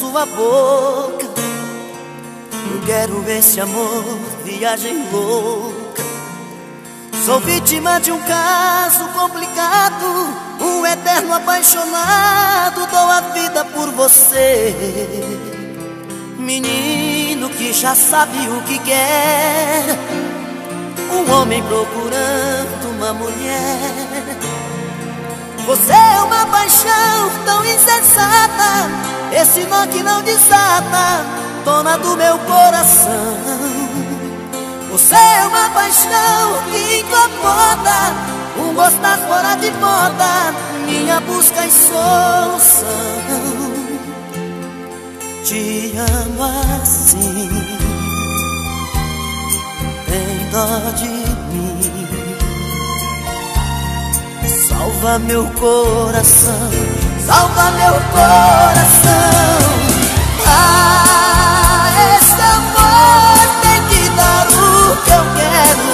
sua boca. Eu quero esse amor, viagem louca. Sou vítima de um caso complicado, um eterno apaixonado. Dou a vida por você, menino que já sabe o que quer. Um homem procurando uma mulher. Você é uma paixão tão insensata Esse nó que não desata Dona do meu coração. Você é uma paixão que incomoda Um gostar fora de moda Minha busca e solução. Te amo assim Tem dó de Salva meu coração, salva meu coração. Ah, esse amor tem que dar o que eu quero,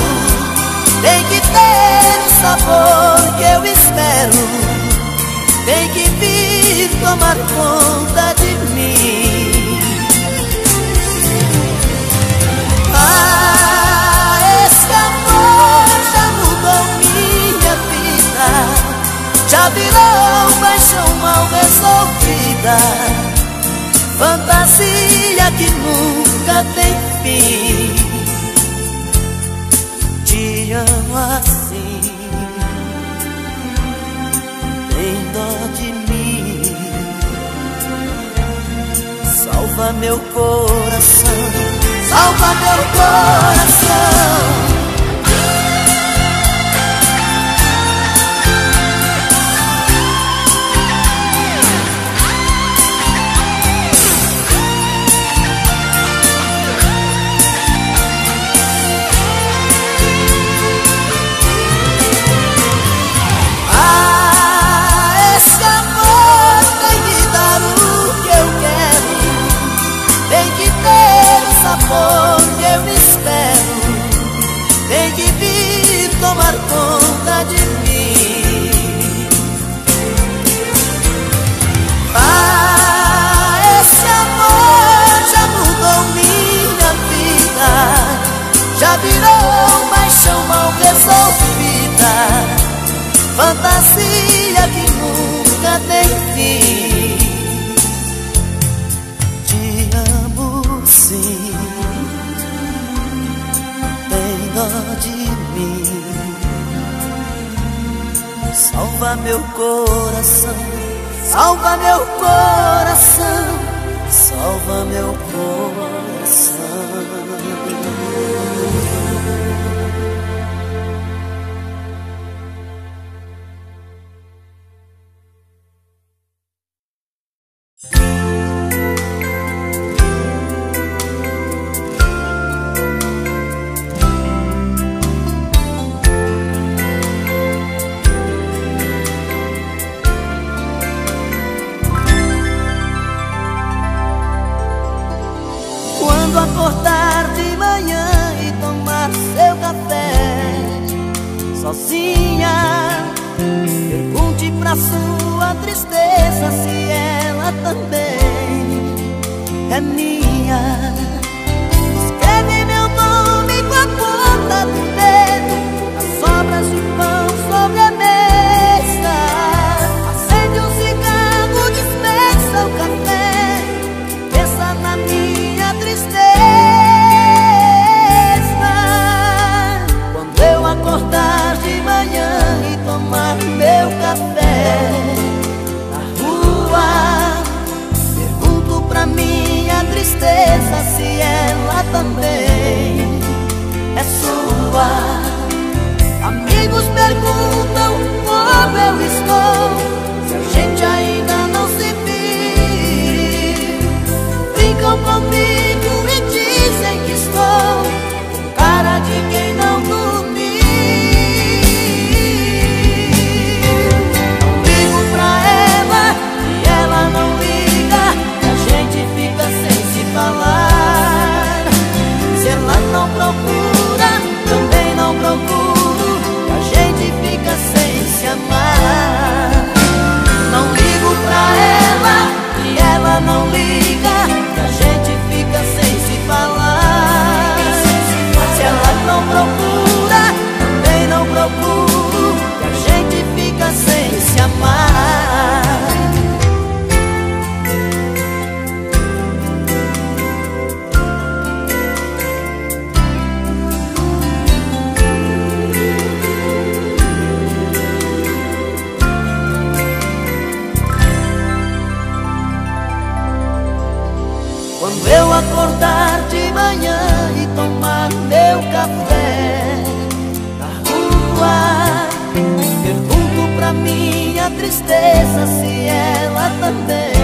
tem que ter o sabor que eu espero, tem que vir tomar conta de mim. Já virou paixão mal resolvida. Fantasia que nunca tem fim. Te amo assim. Tem dó de mim. Salva meu coração. Salva meu coração não convive. minha tristeza se ela também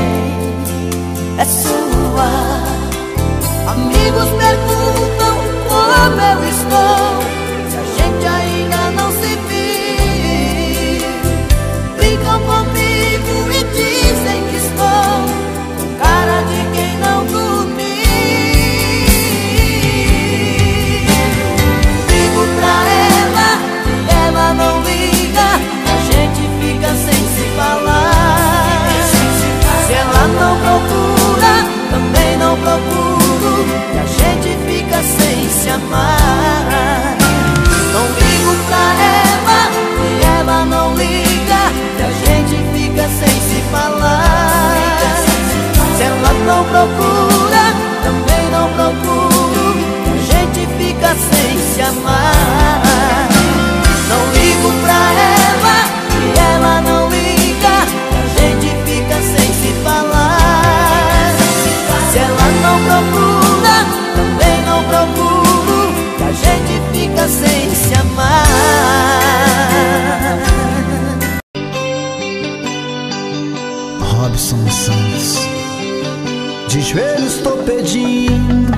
De joelhos estou pedindo,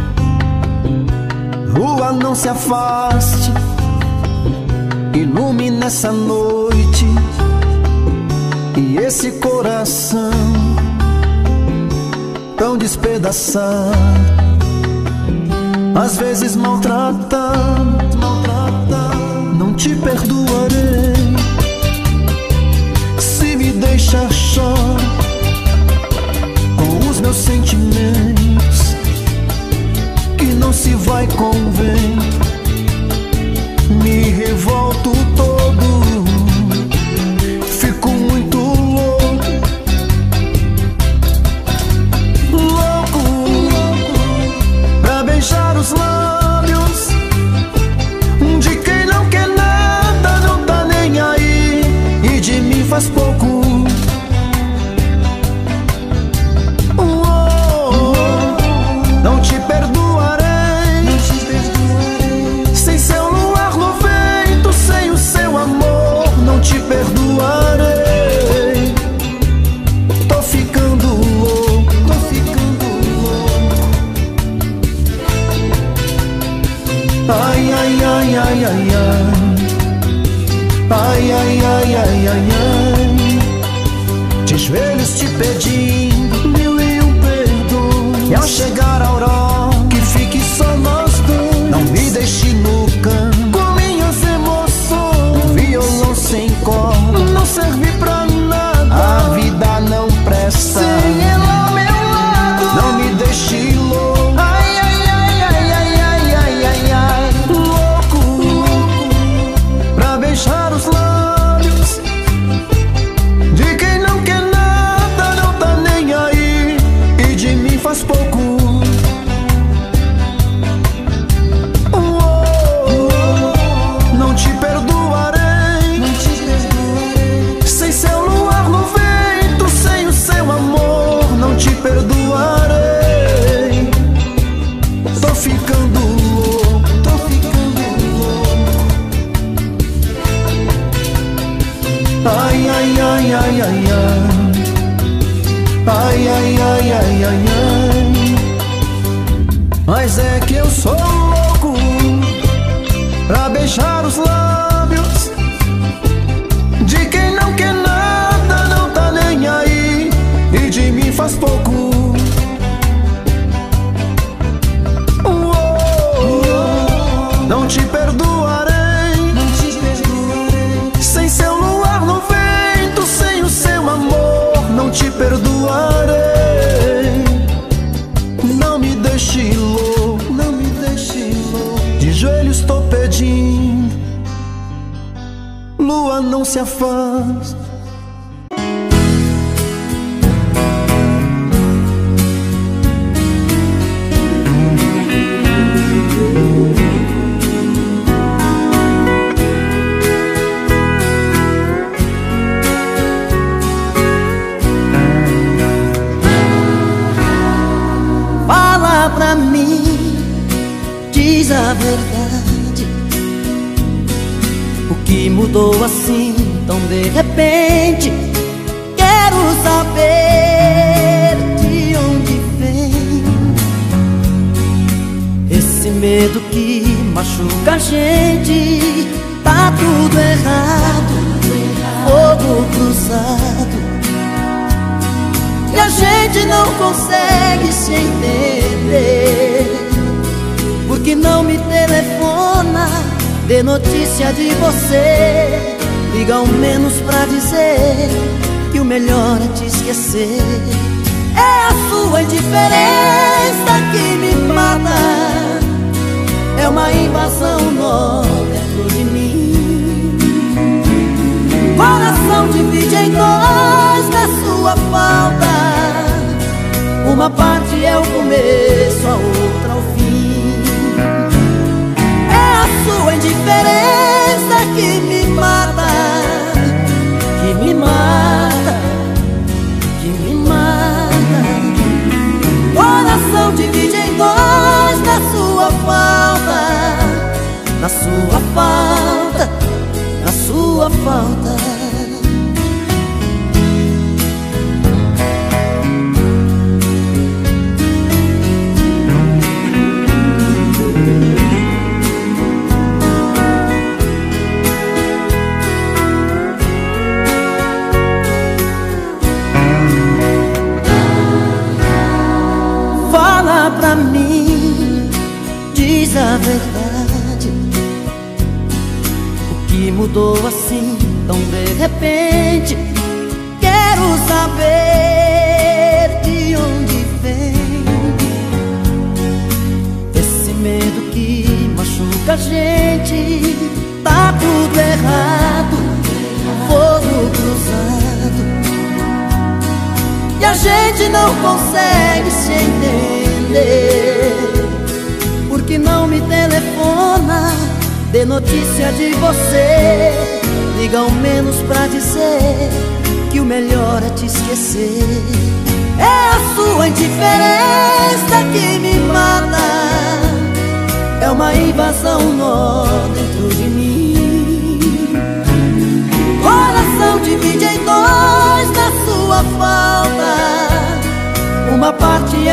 lua não se afaste, ilume essa noite. E esse coração tão despedaçado. Às vezes maltratado, maltratado, não te perdoarei. Se me deixar chorar sentimentos que não se vai convém. Me revolto todo, fico muito louco, louco, louco pra beijar os lábios de quem não quer nada, não tá nem aí e de mim faz pouco. ai, ai, ai. De joelhos te pedi Mas é que eu sou louco pra beijar os lábios. não se afasta. pra mim Diz a verdade O que mudou assim tão de repente? Quero saber de onde vem esse medo que machuca a gente. Tá tudo errado, fogo cruzado. E a gente não consegue se entender Porque não me telefona Dê notícia de você Liga ao menos pra dizer Que o melhor é te esquecer. É a sua indiferença que me mata. É uma invasão nova dentro de mim. Coração divide em dois na sua falta. Uma parte é o começo, a outra é o fim. É a sua indiferença que me Que me mata, que me mata. Coração divide em dois na sua falta Na sua falta, na sua falta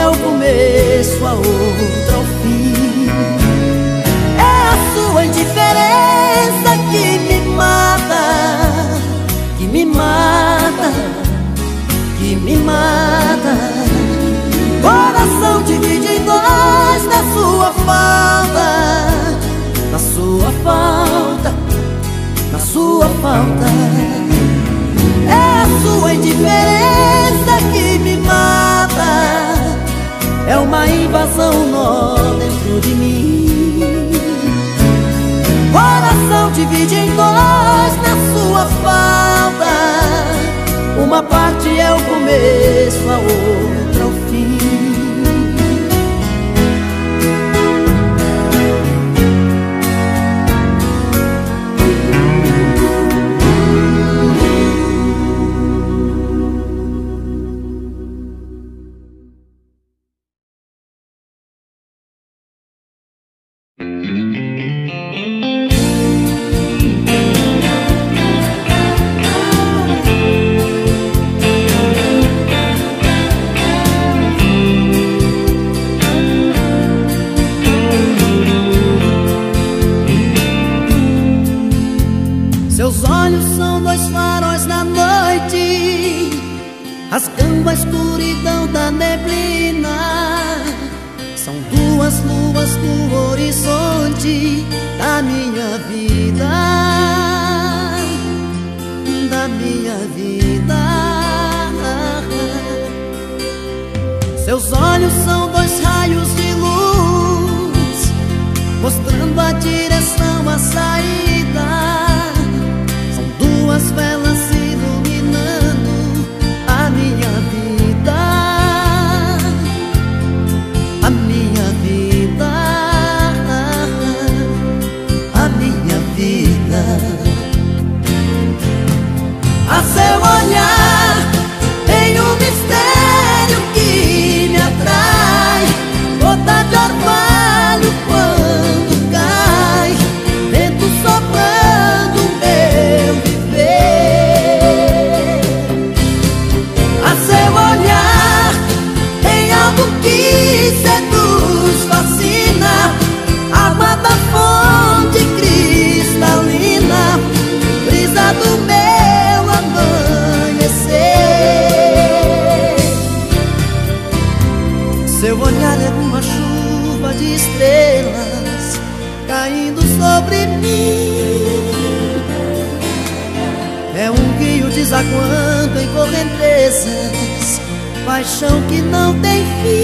é o começo, a outra o fim. É a sua indiferença que me mata Que me mata, que me mata. Coração divide em dois na sua falta Na sua falta, na sua falta. É a sua indiferença que me mata é uma invasão nó dentro de mim. Coração divide em dois na sua falta Uma parte é o começo, a outra que seduz, fascina, água da fonte cristalina, brisa do meu amanhecer. Seu olhar é uma chuva de estrelas caindo sobre mim. É um guio desaguando em correntezas paixão que não tem fim.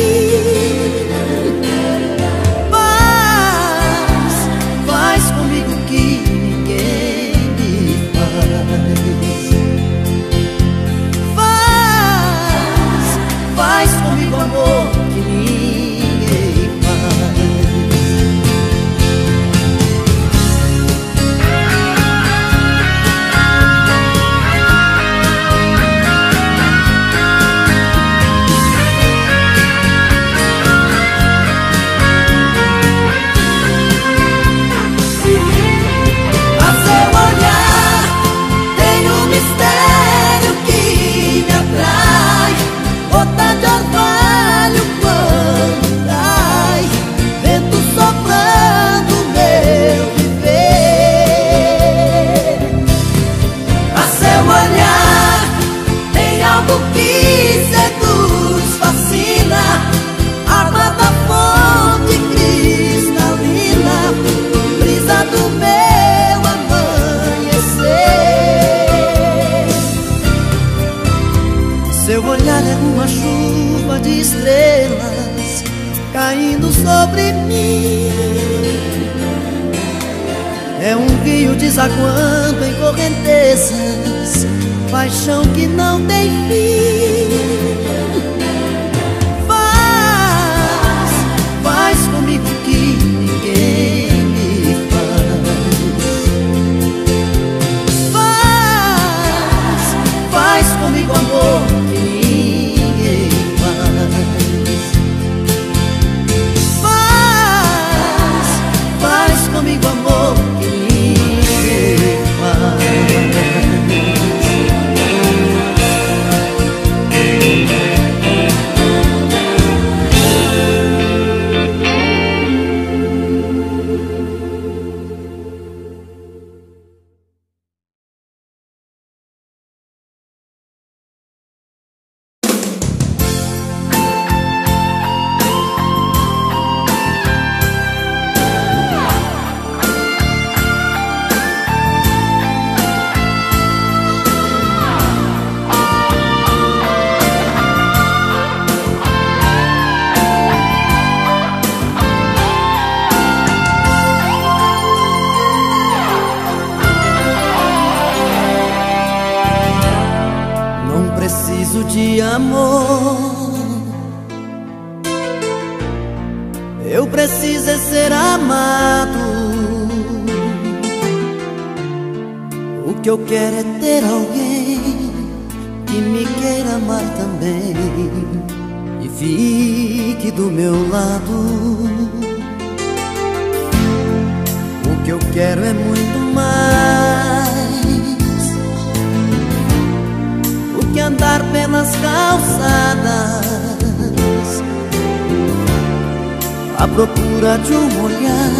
à procura de um olhar,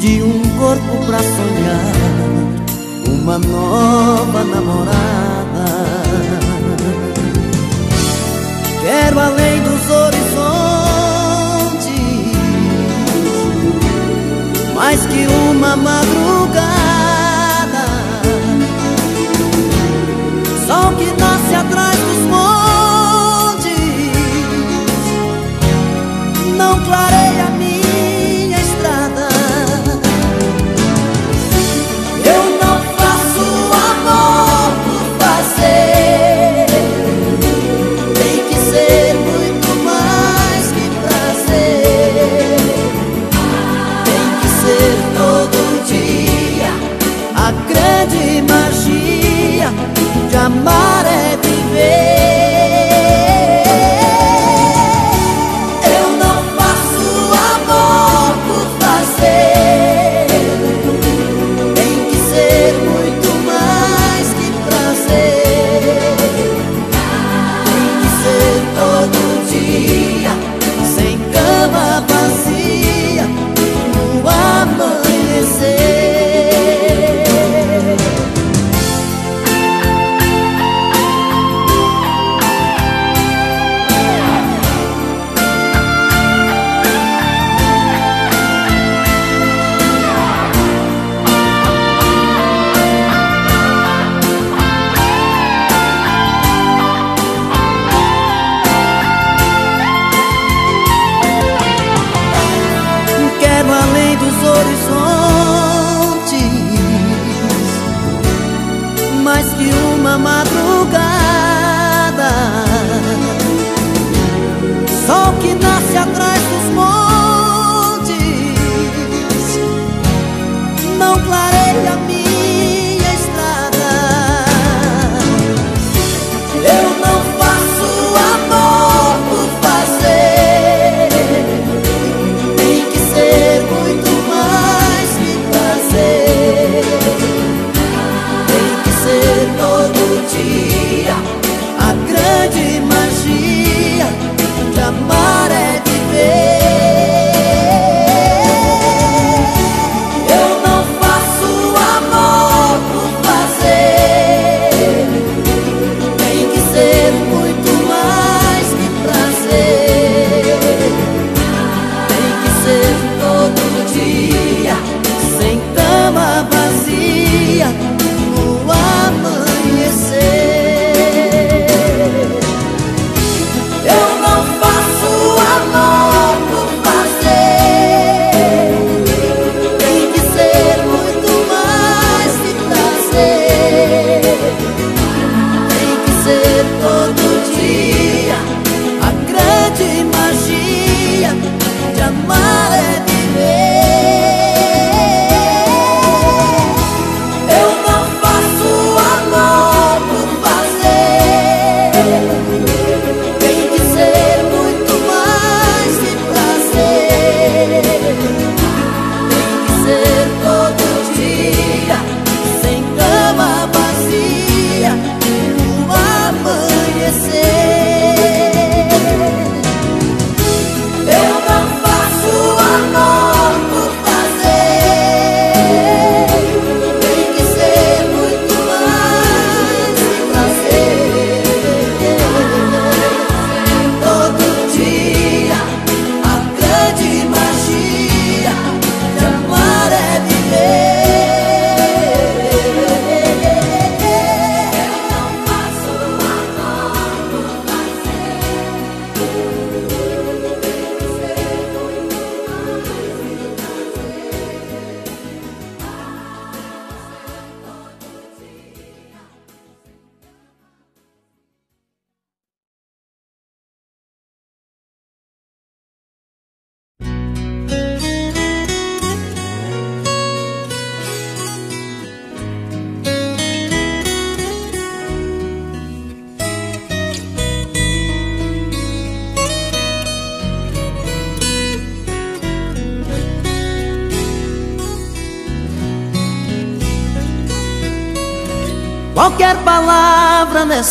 de um corpo pra sonhar, uma nova namorada. Quero além dos horizontes, mais que uma madrugada.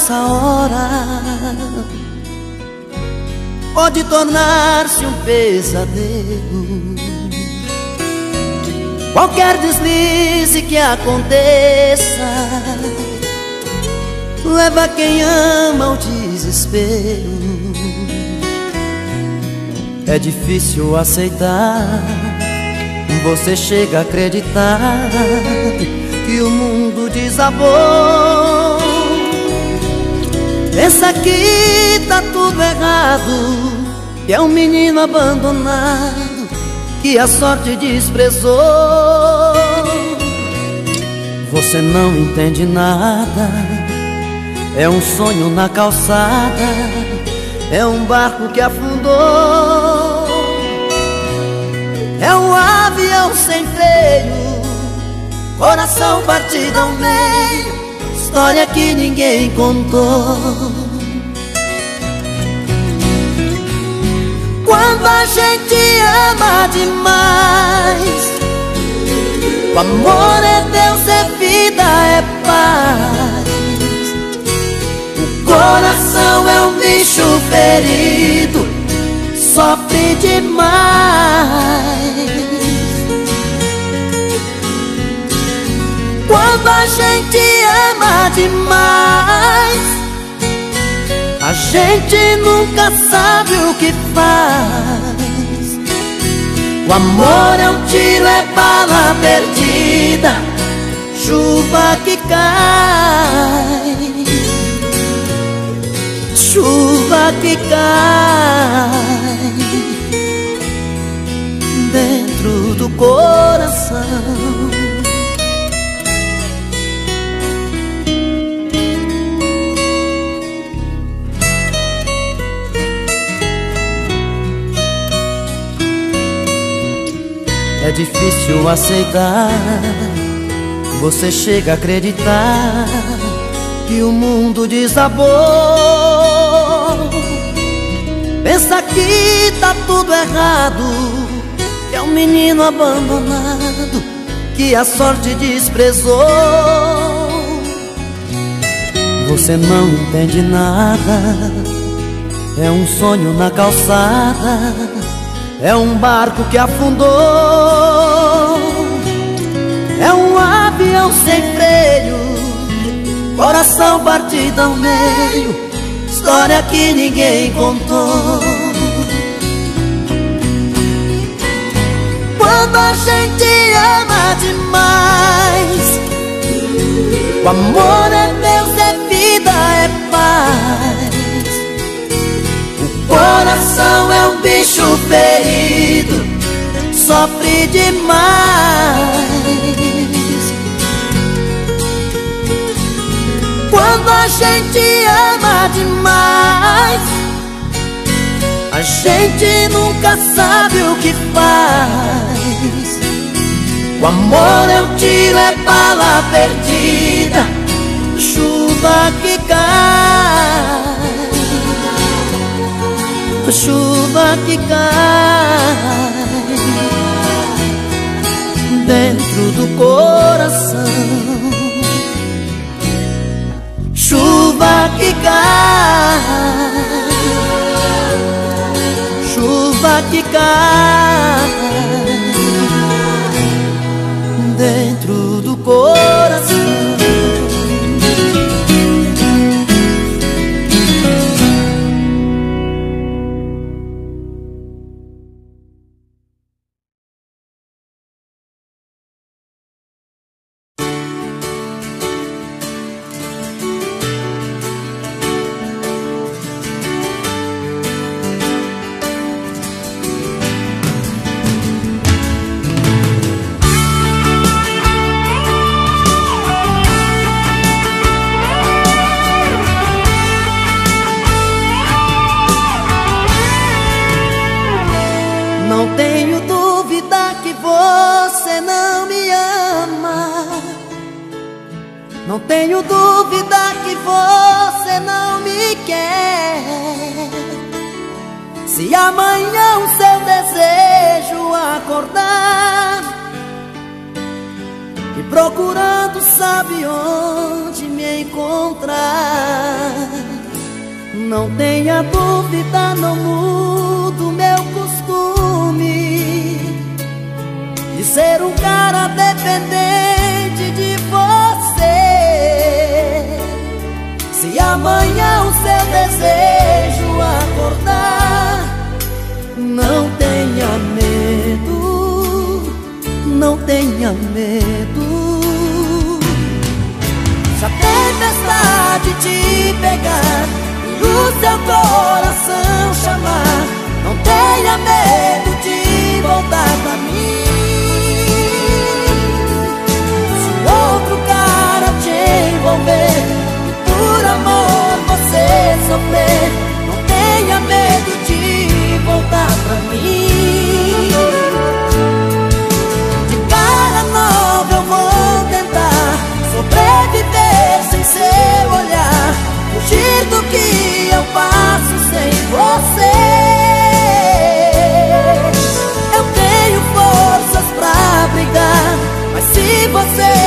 Nessa hora pode tornar-se um pesadelo. Qualquer deslize que aconteça leva quem ama ao desespero. É difícil aceitar, você chega a acreditar que o mundo desabou. Pensa que tá tudo errado, que é um menino abandonado, que a sorte desprezou. Você não entende nada, é um sonho na calçada, é um barco que afundou, é um avião sem freio Coração partido ao meio História que ninguém contou. Quando a gente ama demais O amor é Deus, é vida, é paz. O coração é um bicho ferido Sofre demais Quando a gente ama demais A gente nunca sabe o que faz. O amor é um tiro, é bala perdida Chuva que cai Chuva que cai Dentro do coração É difícil aceitar. Você chega a acreditar que o mundo desabou. Pensa que tá tudo errado, que é um menino abandonado que a sorte desprezou. Você não entende nada, é um sonho na calçada, é um barco que afundou, é um avião sem freio, coração partido ao meio, história que ninguém contou. Quando a gente ama demais, o amor é Deus, é vida, é paz. Coração é um bicho ferido, sofre demais. Quando a gente ama demais, a gente nunca sabe o que faz. O amor é um tiro, é bala perdida, chuva que cai, chuva que cai dentro do coração. Chuva que cai, chuva que cai dentro do coração. Desejo acordar, não tenha medo, não tenha medo. Se a tempestade te pegar e o seu coração chamar, não tenha medo de voltar pra mim. sofrer. Não tenha medo de voltar pra mim. De cara nova eu vou tentar Sobreviver sem seu olhar. Fugir do que eu faço sem você. Eu tenho forças pra brigar Mas se você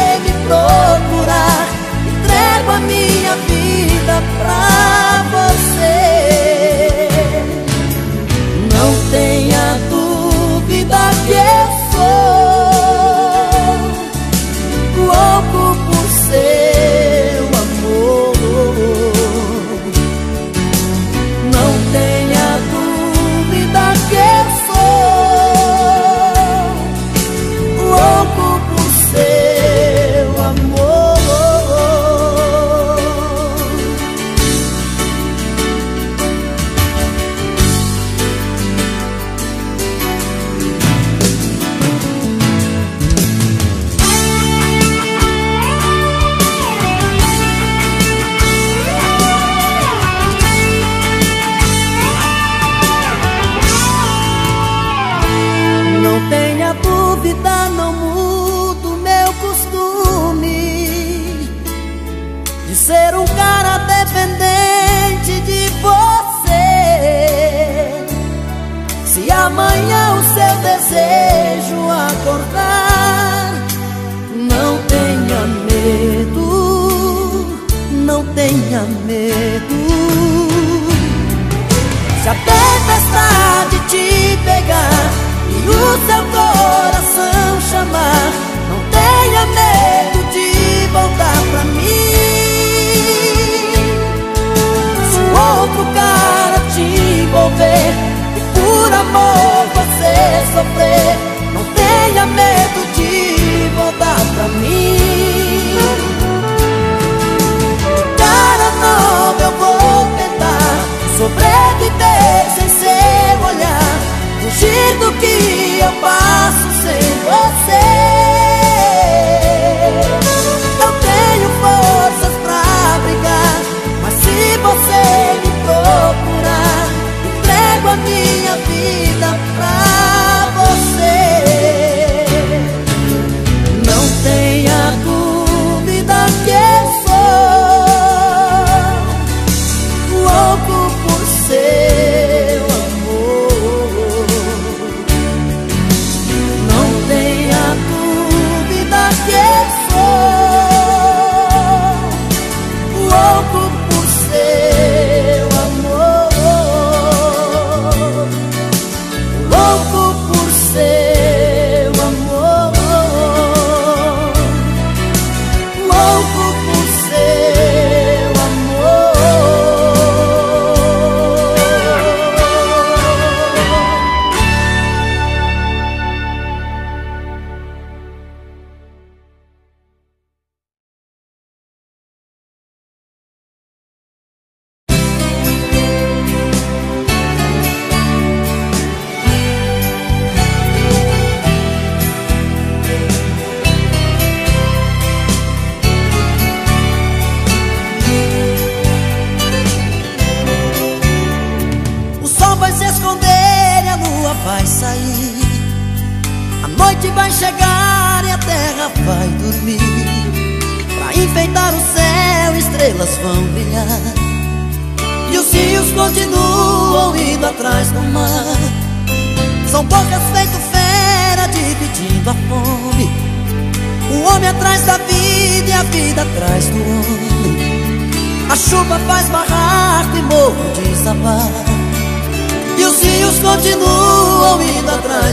louco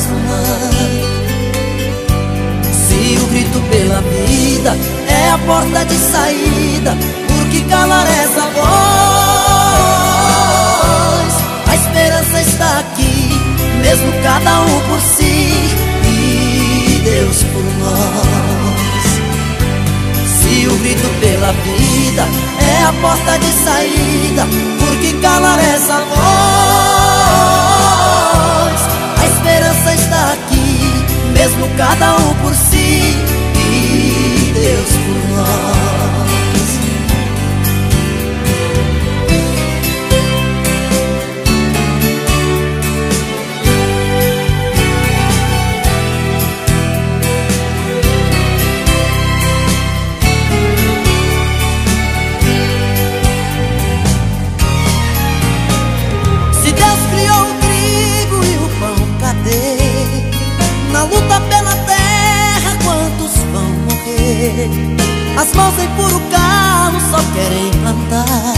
mar Se o grito pela vida é a porta de saída Por que calar essa voz? A esperança está aqui, mesmo cada um por si E Deus por nós se o grito pela vida é a porta de saída, por que calar essa voz? Está aqui, mesmo cada um por si e Deus por nós. As mãos em puro carro só querem plantar.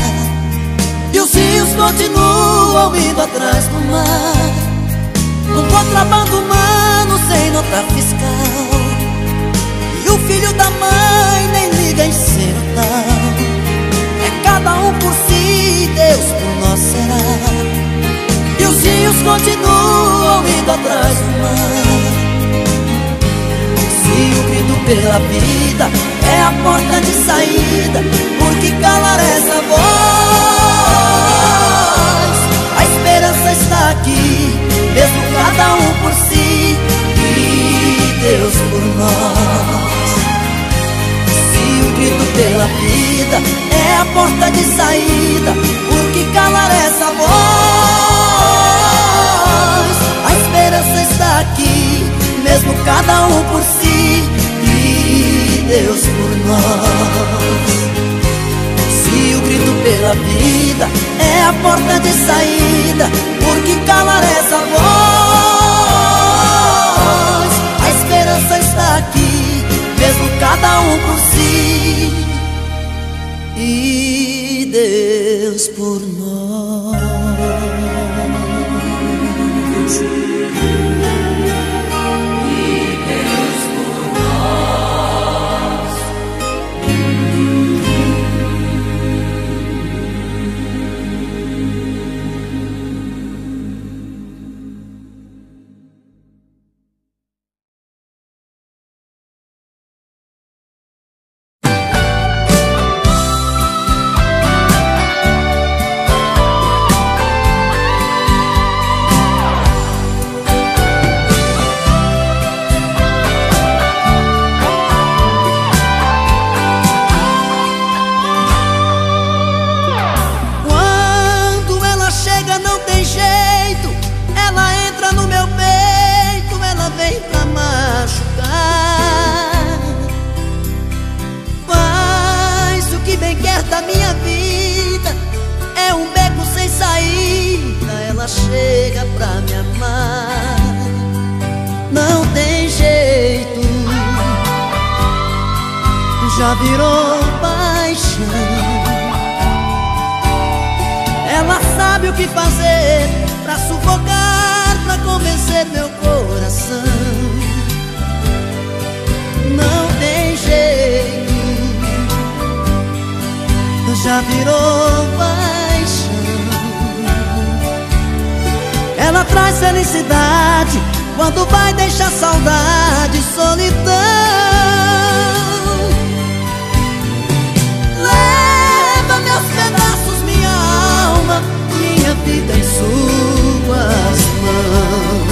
E os rios continuam indo atrás do mar. Um contrabando humano sem nota fiscal. E o filho da mãe nem liga em ser tal. É cada um por si, Deus por nós será. E os rios continuam indo atrás do mar Se o grito pela vida é a porta de saída Por que calar essa voz? A esperança está aqui Mesmo cada um por si E Deus por nós Se o grito pela vida é a porta de saída Por que calar essa voz? mesmo, cada um por si e Deus por nós. Se o grito pela vida é a porta de saída, por que calar essa voz? A esperança está aqui, mesmo cada um por si e Deus por nós. virou paixão. Ela traz felicidade quando vai deixar saudade, solidão. Leva meus pedaços, minha alma, minha vida em suas mãos.